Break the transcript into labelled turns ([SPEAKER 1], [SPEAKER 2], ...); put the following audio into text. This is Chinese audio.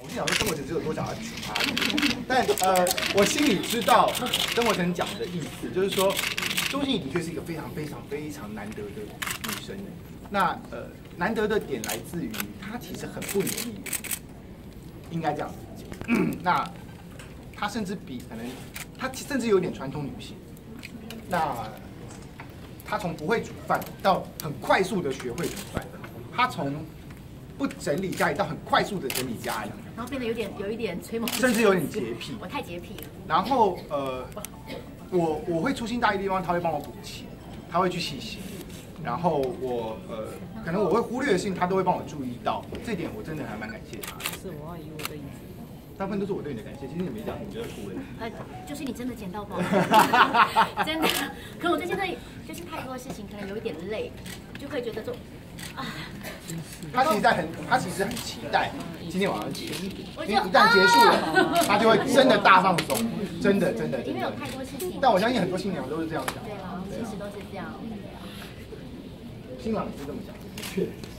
[SPEAKER 1] 我心想说曾国成只有多少要娶她，但呃，我心里知道曾国成讲的意思，就是说钟欣怡的确是一个非常非常非常难得的女生。那呃，难得的点来自于她其实很不容易，应该这样子讲。那她甚至比可能她甚至有点传统女性。那她从不会煮饭到很快速的学会煮饭，她从不整理家里到很快速的整理家里，
[SPEAKER 2] 然后变得有点有一点吹毛，
[SPEAKER 1] 甚至有点洁癖。
[SPEAKER 2] 我太洁癖了。
[SPEAKER 1] 然后呃，我我会粗心大意的地方，他会帮我补齐，他会去细心。然后我呃，可能我会忽略的事情，他都会帮我注意到，这点我真的还蛮感谢他的。
[SPEAKER 3] 是我要以我的意思。
[SPEAKER 1] 大部分都是我对你的感谢，其实你没讲，你觉得哭了。
[SPEAKER 2] 呃，就是你真的捡到宝，真的。可我最近在就是太多的事情，可能有一点累，就会觉得说啊。
[SPEAKER 1] 他其实在很，他其实很期待今天晚上结束，因为一旦结束了，他就会真的大放松，真的真的真的。
[SPEAKER 2] 因为有太多事情。
[SPEAKER 1] 但我相信很多新娘都是这样想。
[SPEAKER 2] 对啊，其实都是这样。
[SPEAKER 1] 新郎也是这么想，的确。